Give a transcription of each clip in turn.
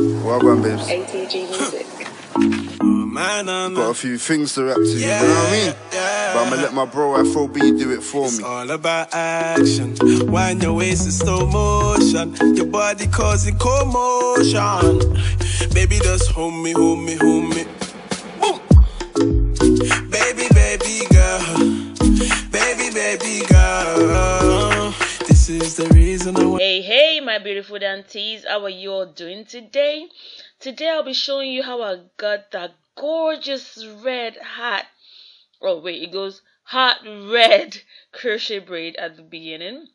Well done, babes. ATG Music. Man, I'm Got a few things to rap to, you know what I mean? yeah. But I'ma let my bro Afro B do it for It's me. all about action. When your waist in slow motion, your body causing commotion. Baby, just hold me, hold me, hold me. Beautiful aunties, how are you all doing today? Today I'll be showing you how I got that gorgeous red hat. Oh, wait, it goes hot red crochet braid at the beginning.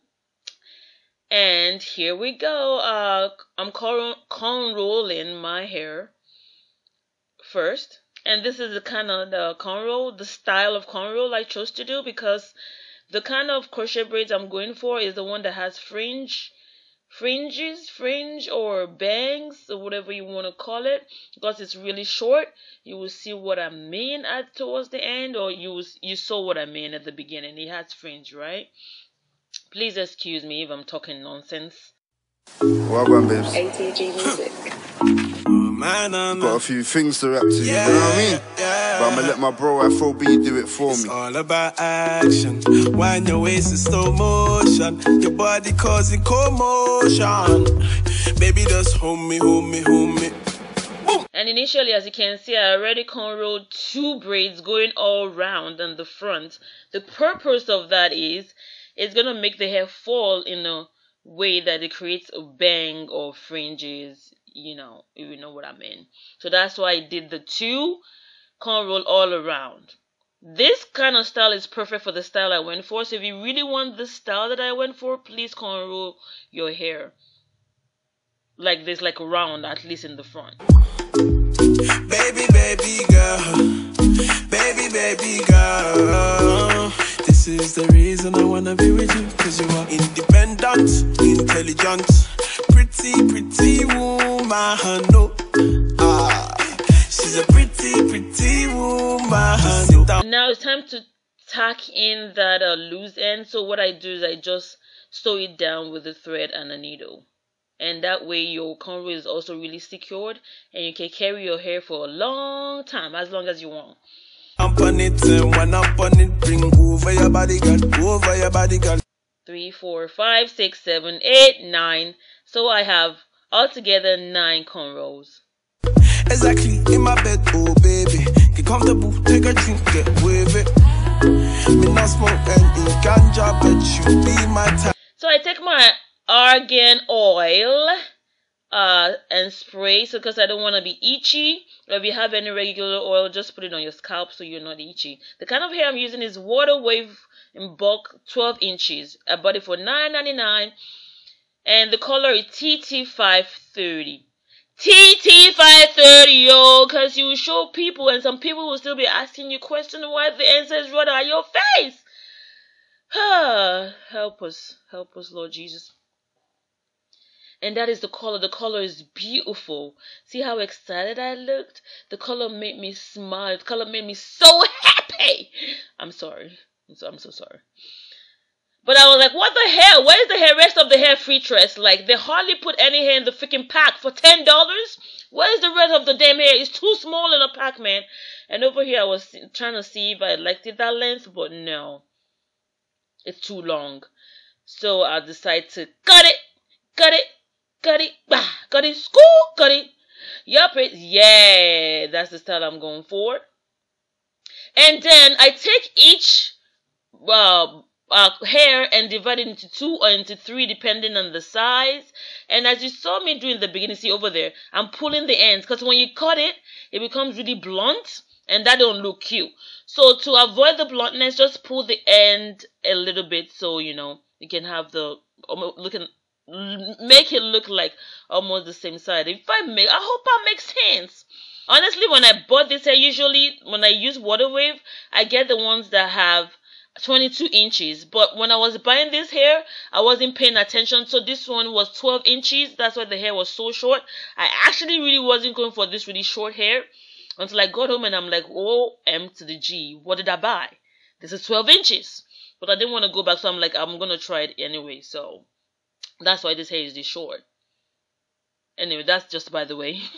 And here we go. Uh, I'm cornrowing my hair first. And this is the kind of the cornrow, the style of cornrow I chose to do because the kind of crochet braids I'm going for is the one that has fringe fringes fringe or bangs or whatever you want to call it because it's really short you will see what i mean at towards the end or you will- you saw what i mean at the beginning it has fringe right please excuse me if i'm talking nonsense Well done, babes. ATG Music. Man, Got a few things to rap to, you know what I mean? yeah. But I'ma let my bro Afro B do it for It's me. all about action. When your waist in slow motion, your body causing commotion. Baby, just hold me, hold me, hold me. and initially as you can see i already cornrowed two braids going all round on the front the purpose of that is it's going to make the hair fall in a way that it creates a bang or fringes you know if you know what i mean so that's why i did the two cornrow all around this kind of style is perfect for the style i went for so if you really want the style that i went for please cornrow your hair like this like round at least in the front Baby, baby girl. Baby, baby girl. This is the reason I wanna be with you. Cause you are independent, intelligent, pretty, pretty woman. No. Ah, she's a pretty, pretty woman. Now it's time to tack in that uh, loose end so what i do is i just sew it down with a thread and a needle and that way your cornrow is also really secured and you can carry your hair for a long time as long as you want I'm on it, and when I'm on it, bring over your body, girl. Over your body, girl. Three four five six seven eight nine so i have altogether nine cornrows Exactly in my bed, oh baby. Get comfortable, take a drink, get wavy. Me not smoke any ganja, but you be my type. So I take my argan oil uh, and spray so because I don't want to be itchy. If you have any regular oil, just put it on your scalp so you're not itchy. The kind of hair I'm using is Water Wave in bulk, 12 inches. I bought it for $9.99 and the color is TT530. TT530, yo, because you show people and some people will still be asking you questions why the answer is right on your face. help us, help us, Lord Jesus. And that is the color. The color is beautiful. See how excited I looked? The color made me smile. The color made me so happy. I'm sorry. I'm so, I'm so sorry. But I was like, what the hell? Where's the hair, rest of the hair Freetress? Like, they hardly put any hair in the freaking pack for $10. Where's the rest of the damn hair? It's too small in a pack, man. And over here, I was trying to see if I liked it that length, but no. It's too long. So I decided to cut it, cut it, cut it, bah, cut it, school, cut it. Yup, it, yeah, that's the style I'm going for. And then I take each uh, uh, hair and divide it into two or into three depending on the size. And as you saw me do in the beginning, see over there, I'm pulling the ends because when you cut it, it becomes really blunt and that don't look cute. So to avoid the bluntness, just pull the end a little bit so you know you can have the almo- looking make it look like almost the same side. If I make, I hope I make sense. Honestly, when I bought this hair, usually when I use water wave, I get the ones that have 22 inches. But when I was buying this hair, I wasn't paying attention. So this one was 12 inches. That's why the hair was so short. I actually really wasn't going for this really short hair until I got home and I'm like, oh, M to the G. What did I buy? This is 12 inches. But I didn't want to go back. So I'm like, I'm going to try it anyway. So that's why this hair is this short. Anyway, that's just by the way.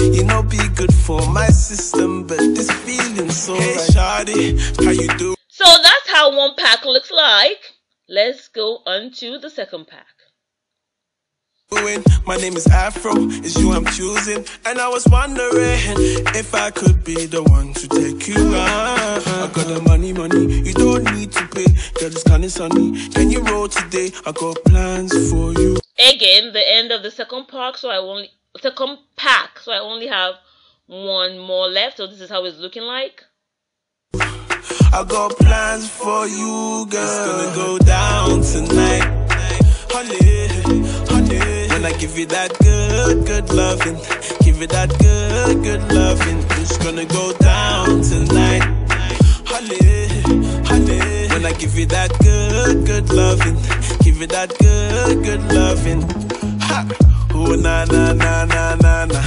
You know, be good for my system, but this feeling so hey, shawty, how you do? So that's how one pack looks like. Let's go on to the second pack. My name is Afro, it's you I'm choosing. And I was wondering if I could be the one to take you around. I got the money, money, you don't need to pay. Girl, it's kinda sunny. Can you roll today? I got plans for you. Again, the end of the second pack, so I only second pack, so I only have one more left. So this is how it's looking like. I got plans for you, girl. It's gonna go down tonight. Honey, When I give you that good, good loving, give you that good, good loving. It's gonna go down tonight. Honey, honey. When I give you that good, good loving, give you that good, good loving. Ha! Oh, na, na, na, na, na, na.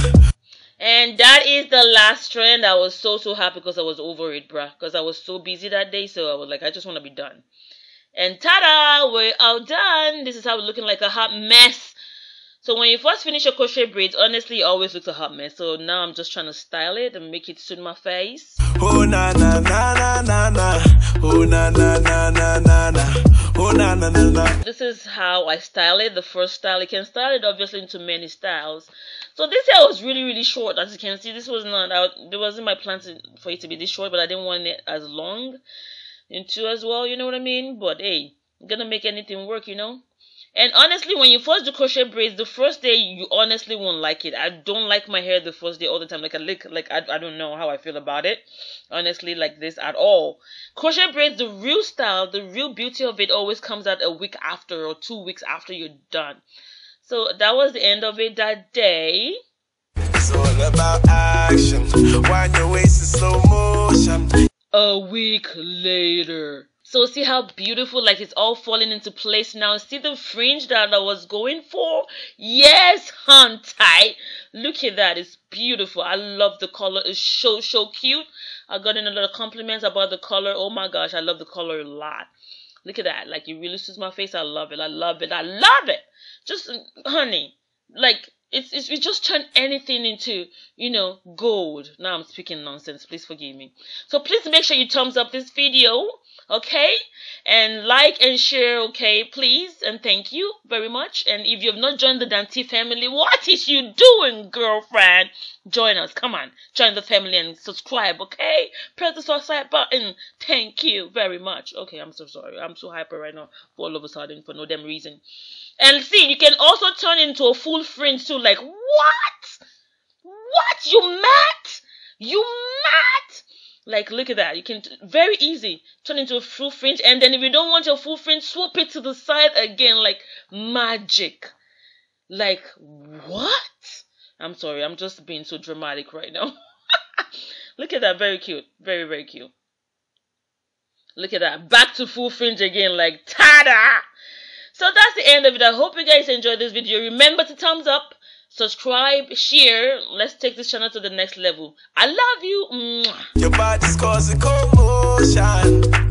And that is the last trend. I was so so happy because I was over it, bruh. Because I was so busy that day, so I was like, I just want to be done. And ta-da, we're all done. This is how we're looking like a hot mess. So when you first finish your crochet braids, honestly, it always looks a hot mess. So now I'm just trying to style it and make it suit my face. Oh na na na na na na. Oh na na na na na na. Oh na na na na. This is how I style it. The first style. You can style it obviously into many styles. So this hair was really, really short. As you can see, this was not, I, there wasn't my plan to, for it to be this short, but I didn't want it as long into as well, you know what I mean? But hey, I'm gonna make anything work, you know? And honestly, when you first do crochet braids, the first day you honestly won't like it. I don't like my hair the first day all the time. Like I like, like I, I don't know how I feel about it. Honestly, like this at all. Crochet braids, the real style, the real beauty of it always comes out a week after or two weeks after you're done. So that was the end of it that day. It's all about action. Slow motion. A week later. So see how beautiful, like it's all falling into place now. See the fringe that I was going for? Yes, hun tight. Look at that. It's beautiful. I love the color. It's so, so cute. I got in a lot of compliments about the color. Oh my gosh, I love the color a lot. Look at that. Like it really suits my face. I love it. I love it. I love it just honey like it's, it's we just turn anything into you know gold. Now i'm speaking nonsense. Please forgive me. So please make sure you thumbs up this video okay? And like and share okay? Please and thank you very much. And if you have not joined the DanTemmy family what is you doing girlfriend? Join us. Come on. Join the family and subscribe okay? Press the subscribe button. Thank you very much. Okay i'm so sorry. I'm so hyper right now. For all of a sudden for no damn reason. And see, you can also turn into a full friend too. Like, what? What? You mad? You mad? Like, look at that. You can very easy turn into a full fringe. And then if you don't want your full fringe, swap it to the side again. Like magic. Like, what? I'm sorry. I'm just being so dramatic right now. look at that. Very cute. Very, very cute. Look at that. Back to full fringe again. Like, ta-da! So that's the end of it. I hope you guys enjoyed this video. Remember to thumbs up, subscribe, share. Let's take this channel to the next level. I love you. Mwah. Your body's causing commotion.